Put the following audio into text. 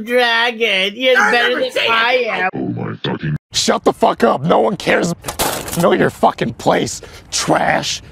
dragon. You're better than I am. Oh my fucking. Shut the fuck up. No one cares. Know your fucking place. Trash.